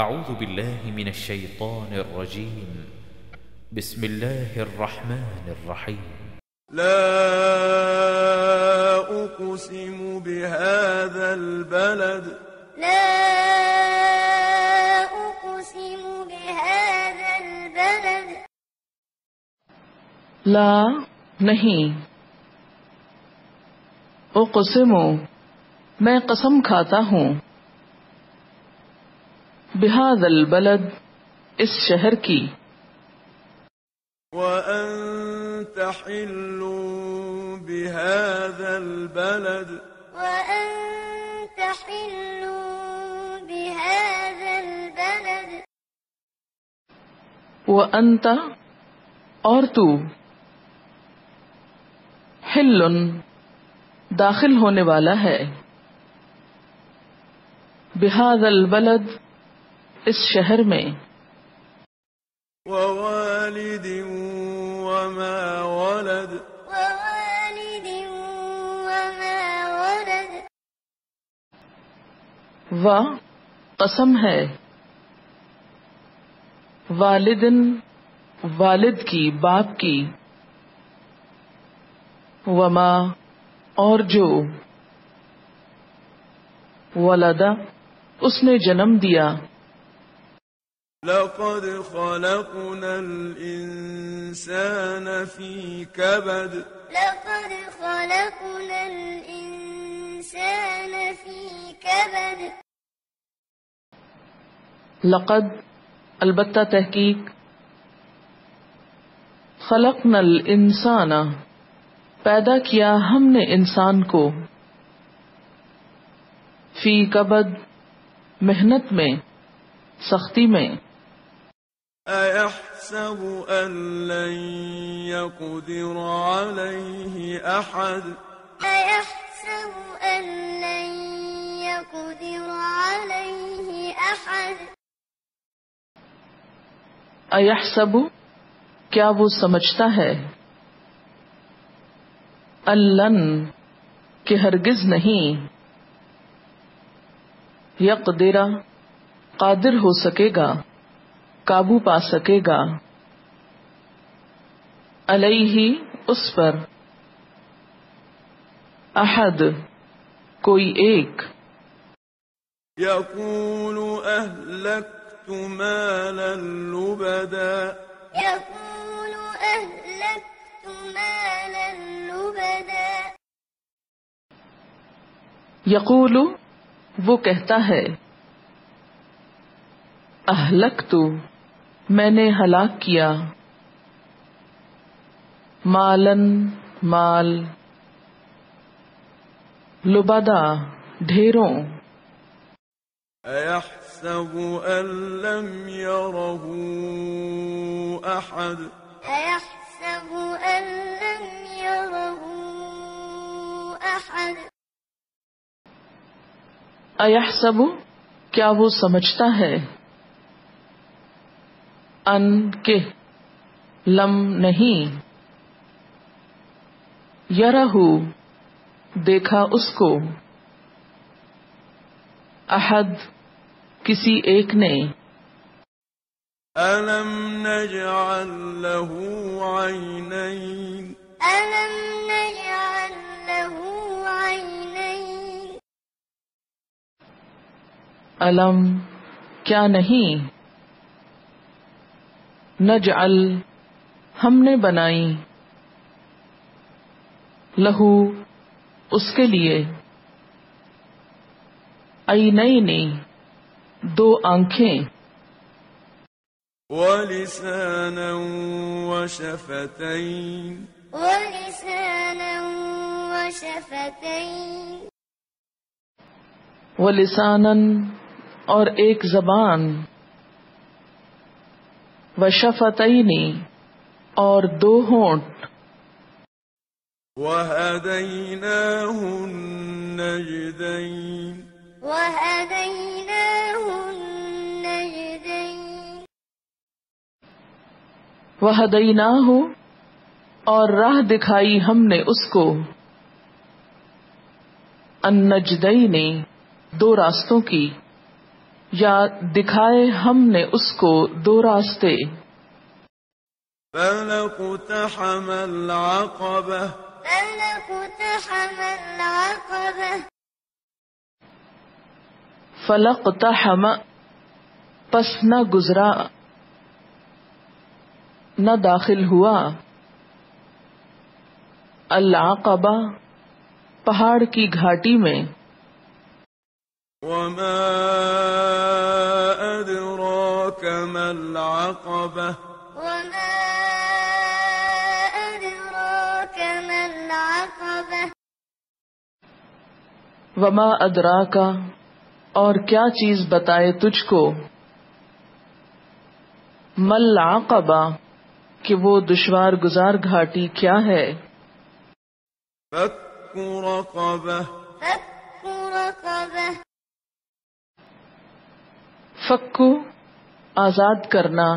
أعوذ بالله من الشيطان الرجيم. بسم الله الرحمن الرحيم. لا أقسم بهذا البلد. لا أقسم بهذا البلد. لا نہیں أقسم. میں قسم ہوں بهذا البلد اس شهر کی۔ وأنت حل بهذا البلد۔ وأنت حل بهذا البلد۔ وأنت اور تو حل داخل ہونے والا ہے۔ بهذا البلد اس شہر میں۔ ووالد وما ولد۔ ووالد وما ولد۔ و قسم ہے۔ والدن والد کی باپ کی۔ وما اور جو۔ ولدا اس نے جنم دیا۔ لقد خلقنا الإنسان في كبد. لقد خلقنا الإنسان في كبد. لقد البتہ تحقیق. خلقنا الانسان پیدا کیا ہم نے انسان کو. فی کبد محنت میں سختی میں. أيحسب أن لن يقدر عليه أحد؟ أيحسب أن لن يقدر عليه أحد؟ ایحسب کیا وہ سمجھتا ہے؟ الن کہ ہرگز نہیں۔ یقدرا قادر ہو سکے گا۔ قابو پا سکے گا۔ علیہ اس پر۔ احد۔ کوئی ایک۔ يقول أهلكت مالا لبدا۔ يقول أهلكت مالا لبدا۔ یقول وہ کہتا ہے اہلک تو میں نے ہلاک کیا۔ مالن مال۔ لبدا ڈھیروں۔ أيحسب أن لم يره أحد أيحسب أن لم يره أحد ایحسب کیا وہ سمجھتا ہے؟ ان کے لم نہیں۔ یرہو دیکھا اس کو۔ احد کسی ایک نے۔ ألم نجعل له عينين ألم نجعل له عينين علم کیا نہیں؟ نجعل ہم نے بنائی۔ لہو اس کے لیے۔ عینین دو آنکھیں۔ ولسانا وشفتين۔ ولسانا وشفتين۔ و لسانن اور ایک زبان۔ و شفتعینی اور دو ہونٹ۔ وهديناه النجدين۔ وهديناه النجدين۔ وہ ہدینا ہو اور راہ دکھائی ہم نے اس کو۔ ان نجدئی نے دو راستوں کی۔ یا دکھائے ہم نے اس کو دو راستے۔ فلقتحم العقبة۔ فلقتحم العقبة۔ فلق تحم پس نہ گزرا نہ داخل ہوا۔ العقبہ پہاڑ کی گھاٹی میں۔ وما أدراك ما العقبة وما أدراك ما العقبة وما ادرا کا اور کیا چیز بتائے تجھ کو؟ مل عقبہ کہ وہ دشوار گزار گھاٹی کیا ہے؟ فك رقبة فك رقبة فك آزاد کرنا۔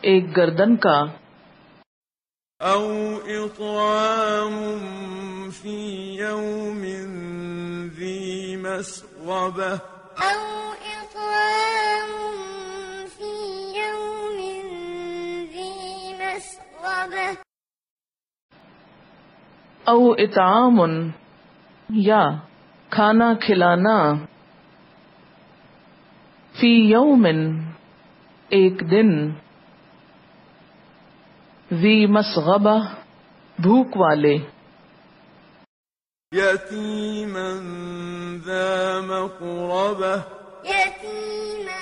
ایک گردن کا۔ أو إطعام في يوم ذي مسغبة۔ أو إطعام في يوم ذي مسغبة۔ أو إطعام يا کھانا کھلانا فی یومن ایک دن۔ وی مسغبہ بھوک والے۔ يتيما ذا يتيما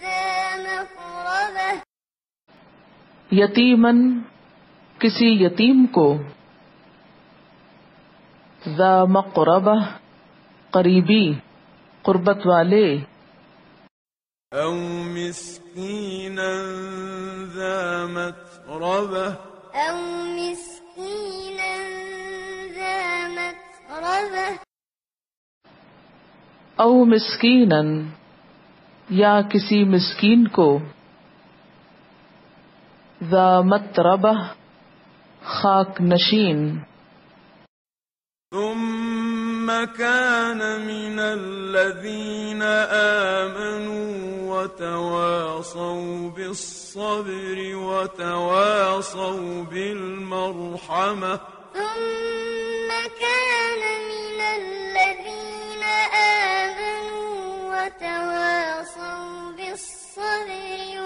ذا مقربة یتیمن کسی یتیم کو۔ ذا مقربہ۔ قریبی قربت والے۔ أو مسكينا ذا متربة أو مسكينا ذا متربة أو مسکینن یا کسی مسکین کو۔ ذا متربہ خاک نشین۔ ثم كان من الذين آمنوا وتواصوا بالصبر وتواصوا بالمرحمة. ثم كان من الذين آمنوا وتواصوا بالصبر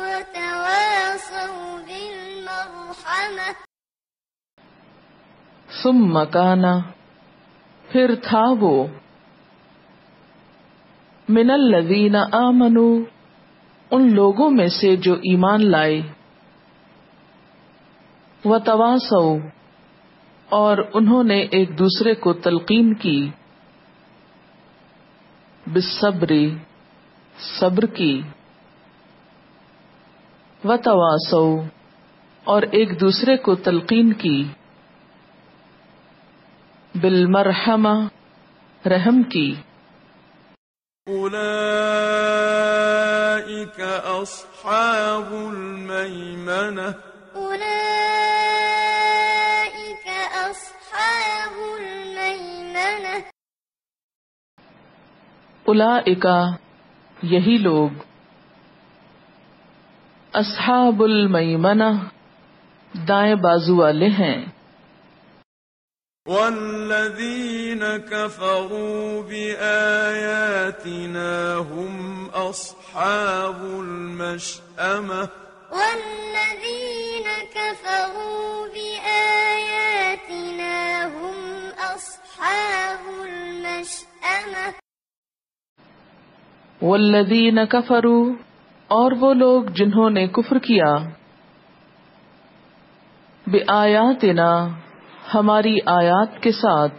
وتواصوا بالمرحمة. ثم مکانا پھر تھا وہ، من الذین آمنو ان لوگوں میں سے جو ایمان لائے و تواسو اور انہوں نے ایک دوسرے کو تلقین کی بصبری صبر کی۔ و تواسو اور ایک دوسرے کو تلقین کی۔ بالمرحمہ رحم کی۔ أولئك أصحاب الميمنة. أولئك أصحاب الميمنة. اولئکا یہی لوگ۔ اصحاب المیمنہ دائیں بازو والے ہیں۔ والذين كفروا بآياتنا هم أصحاب المشأمة والذين كفروا بآياتنا هم أصحاب المشأمة والذین کفروا اور وہ لوگ جنہوں نے کفر کیا بآیاتنا ہماری آیات کے ساتھ۔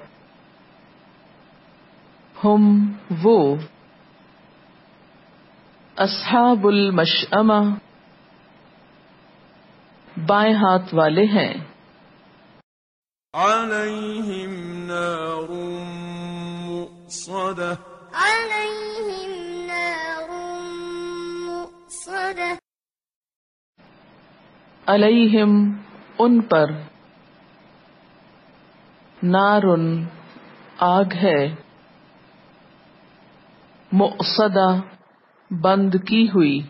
ہم وہ۔ اصحاب المشأمہ۔ بائیں ہاتھ والے ہیں۔ عليهم نار مؤصدة۔ عليهم نار مؤصدة۔ علیہم ان پر۔ نارن آگ ہے۔ مقصدہ بند کی ہوئی۔